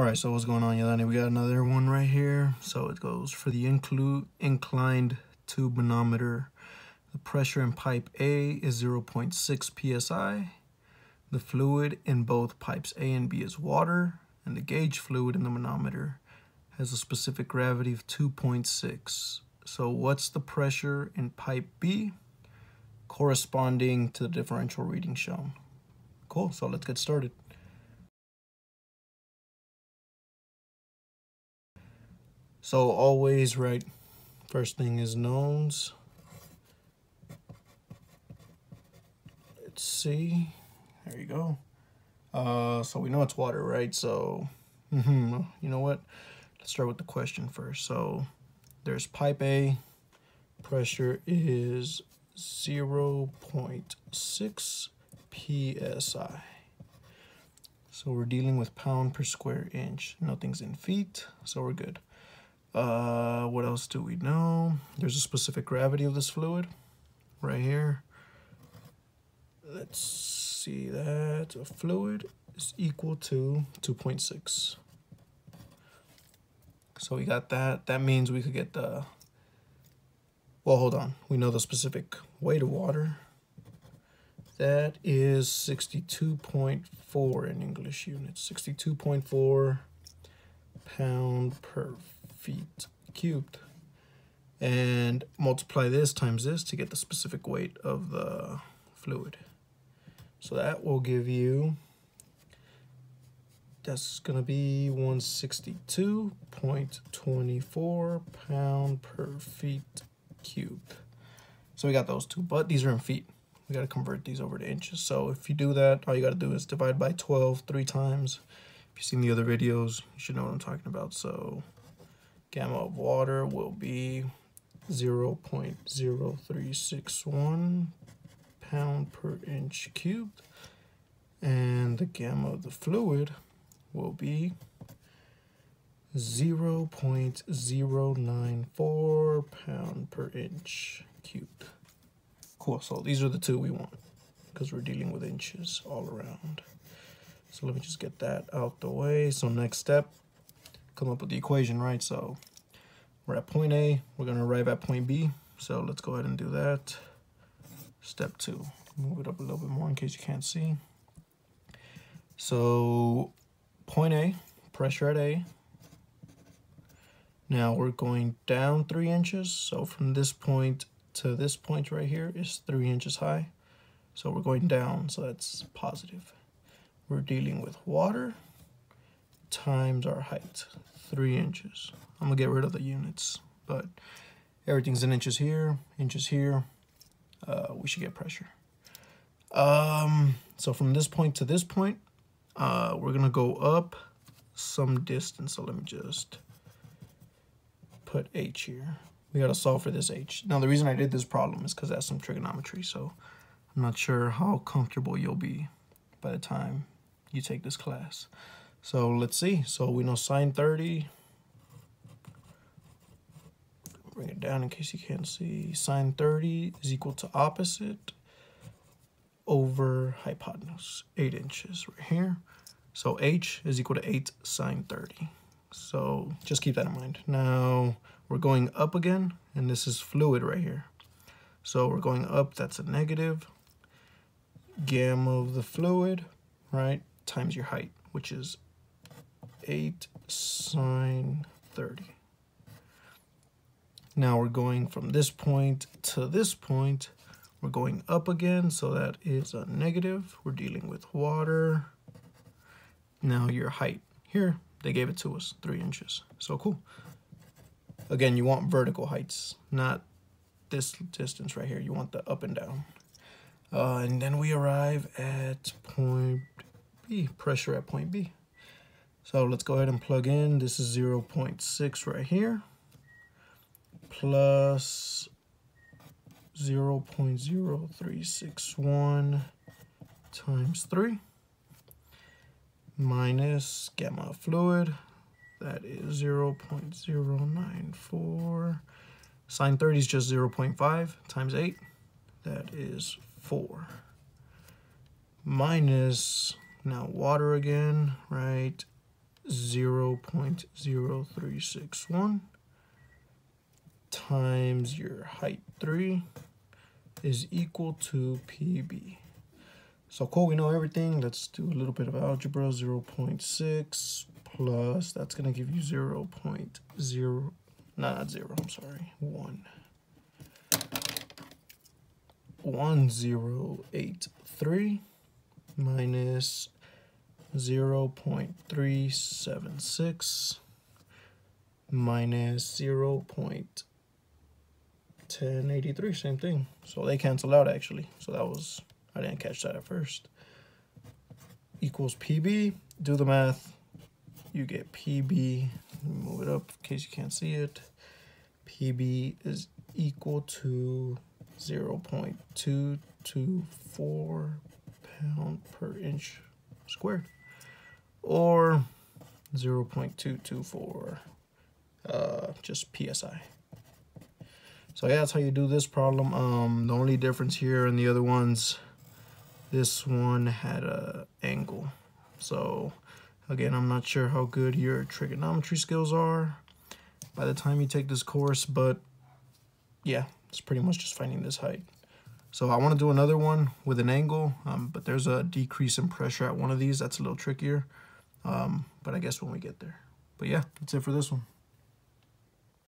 All right, so what's going on, Yelani? We got another one right here. So it goes for the inclu inclined tube manometer. The pressure in pipe A is 0.6 psi. The fluid in both pipes A and B is water, and the gauge fluid in the manometer has a specific gravity of 2.6. So what's the pressure in pipe B corresponding to the differential reading shown? Cool, so let's get started. So always write first thing is knowns. Let's see. There you go. Uh, so we know it's water, right? So, mm -hmm, you know what? Let's start with the question first. So there's pipe A. Pressure is 0 0.6 psi. So we're dealing with pound per square inch. Nothing's in feet, so we're good. Uh, what else do we know? There's a specific gravity of this fluid right here. Let's see that. A fluid is equal to 2.6. So we got that. That means we could get the, well, hold on. We know the specific weight of water. That is 62.4 in English units. 62.4 pound per feet cubed and multiply this times this to get the specific weight of the fluid. So that will give you, that's gonna be 162.24 pound per feet cubed. So we got those two, but these are in feet. We gotta convert these over to inches. So if you do that, all you gotta do is divide by 12 three times. If you've seen the other videos, you should know what I'm talking about. So gamma of water will be 0 0.0361 pound per inch cubed and the gamma of the fluid will be 0 0.094 pound per inch cubed. Cool, so these are the two we want because we're dealing with inches all around. So let me just get that out the way. So next step, come up with the equation, right? So we're at point A, we're gonna arrive at point B. So let's go ahead and do that. Step two, move it up a little bit more in case you can't see. So point A, pressure at A. Now we're going down three inches. So from this point to this point right here is three inches high. So we're going down, so that's positive. We're dealing with water times our height, three inches. I'm gonna get rid of the units, but everything's in inches here, inches here. Uh, we should get pressure. Um, so from this point to this point, uh, we're gonna go up some distance. So let me just put h here. We gotta solve for this h. Now the reason I did this problem is because that's some trigonometry. So I'm not sure how comfortable you'll be by the time you take this class. So let's see. So we know sine 30. Bring it down in case you can't see. Sine 30 is equal to opposite over hypotenuse, 8 inches right here. So h is equal to 8 sine 30. So just keep that in mind. Now we're going up again, and this is fluid right here. So we're going up, that's a negative. Gamma of the fluid, right, times your height, which is 8 sine 30. Now we're going from this point to this point. We're going up again, so that is a negative. We're dealing with water. Now your height. Here, they gave it to us, 3 inches. So cool. Again, you want vertical heights, not this distance right here. You want the up and down. Uh, and then we arrive at point B, pressure at point B. So let's go ahead and plug in. This is 0 0.6 right here plus 0 0.0361 times 3 minus gamma fluid. That is 0 0.094. Sine 30 is just 0 0.5 times 8. That is 4. Minus, now water again, right? 0.0361 times your height 3 is equal to PB. So cool, we know everything. Let's do a little bit of algebra. 0 0.6 plus, that's going to give you 0, 0.0, not 0, I'm sorry, 1. 1083 minus 0 0.376 minus 0 0.1083, same thing. So they cancel out actually. So that was, I didn't catch that at first. Equals PB, do the math, you get PB, move it up in case you can't see it. PB is equal to 0 0.224 pound per inch squared or 0 0.224 uh, just psi so yeah that's how you do this problem um, the only difference here and the other ones this one had a angle so again I'm not sure how good your trigonometry skills are by the time you take this course but yeah it's pretty much just finding this height. So I want to do another one with an angle, um, but there's a decrease in pressure at one of these. That's a little trickier, um, but I guess when we get there. But yeah, that's it for this one.